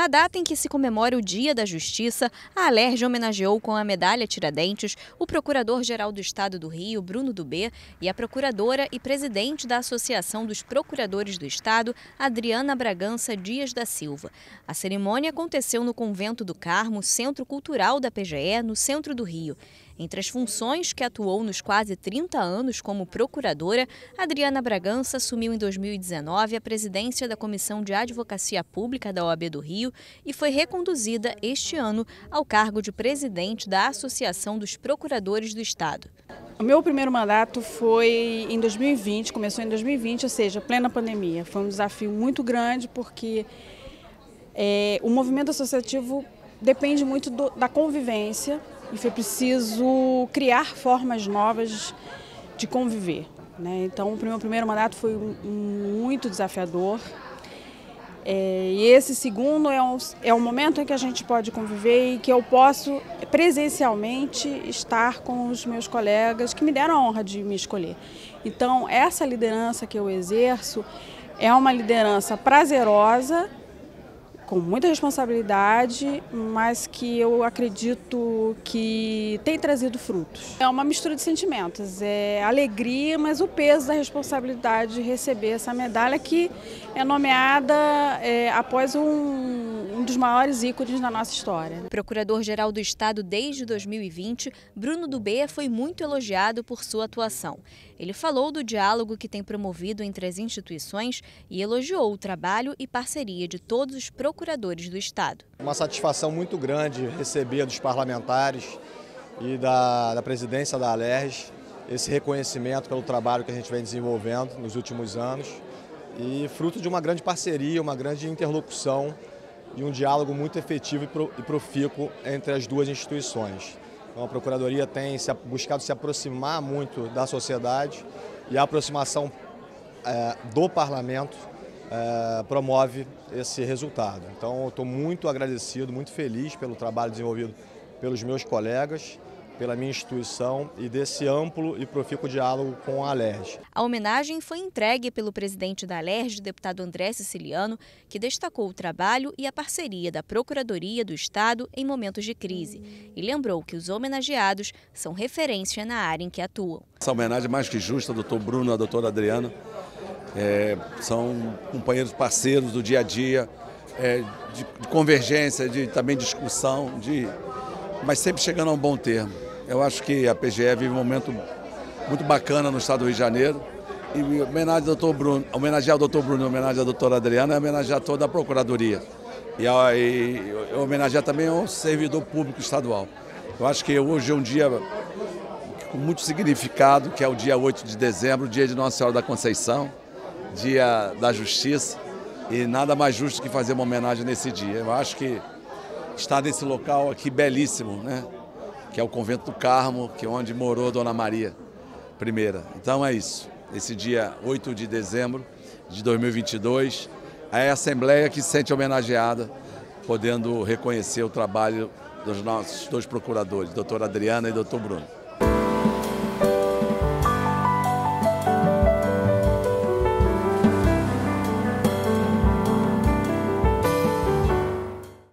Na data em que se comemora o Dia da Justiça, a Alerj homenageou com a medalha Tiradentes o Procurador-Geral do Estado do Rio, Bruno Dubê, e a Procuradora e Presidente da Associação dos Procuradores do Estado, Adriana Bragança Dias da Silva. A cerimônia aconteceu no Convento do Carmo, Centro Cultural da PGE, no centro do Rio. Entre as funções que atuou nos quase 30 anos como procuradora, Adriana Bragança assumiu em 2019 a presidência da Comissão de Advocacia Pública da OAB do Rio e foi reconduzida este ano ao cargo de presidente da Associação dos Procuradores do Estado. O meu primeiro mandato foi em 2020, começou em 2020, ou seja, plena pandemia. Foi um desafio muito grande porque é, o movimento associativo depende muito do, da convivência e foi preciso criar formas novas de conviver. Né? Então, o meu primeiro mandato foi muito desafiador. É, e esse segundo é um, é um momento em que a gente pode conviver e que eu posso presencialmente estar com os meus colegas que me deram a honra de me escolher. Então, essa liderança que eu exerço é uma liderança prazerosa com muita responsabilidade, mas que eu acredito que tem trazido frutos. É uma mistura de sentimentos, é alegria, mas o peso da responsabilidade de receber essa medalha que é nomeada é, após um, um dos maiores ícones da nossa história. Procurador-Geral do Estado desde 2020, Bruno Dubê foi muito elogiado por sua atuação. Ele falou do diálogo que tem promovido entre as instituições e elogiou o trabalho e parceria de todos os procuradores do Estado. Uma satisfação muito grande receber dos parlamentares e da, da presidência da Alerj esse reconhecimento pelo trabalho que a gente vem desenvolvendo nos últimos anos e fruto de uma grande parceria, uma grande interlocução e um diálogo muito efetivo e profícuo entre as duas instituições. Então, a Procuradoria tem buscado se aproximar muito da sociedade e a aproximação é, do Parlamento é, promove esse resultado. Então, estou muito agradecido, muito feliz pelo trabalho desenvolvido pelos meus colegas pela minha instituição e desse amplo e profícuo diálogo com a Alerj. A homenagem foi entregue pelo presidente da Alerj, deputado André Siciliano, que destacou o trabalho e a parceria da Procuradoria do Estado em momentos de crise e lembrou que os homenageados são referência na área em que atuam. Essa homenagem é mais que justa, doutor Bruno e a doutora Adriana, é, são companheiros parceiros do dia a dia, é, de, de, convergência, de também discussão, de, mas sempre chegando a um bom termo. Eu acho que a PGE vive um momento muito bacana no estado do Rio de Janeiro. E homenagem ao doutor Bruno, homenagear o doutor Bruno, homenagem à doutora Adriana, é homenagear toda a Procuradoria. E, e, e homenagear também o servidor público estadual. Eu acho que hoje é um dia com muito significado, que é o dia 8 de dezembro, dia de Nossa Senhora da Conceição, dia da Justiça. E nada mais justo que fazer uma homenagem nesse dia. Eu acho que estar nesse local aqui belíssimo, né? Que é o convento do Carmo, que é onde morou Dona Maria I. Então é isso. Esse dia 8 de dezembro de 2022, a Assembleia que se sente homenageada, podendo reconhecer o trabalho dos nossos dois procuradores, doutora Adriana e doutor Bruno.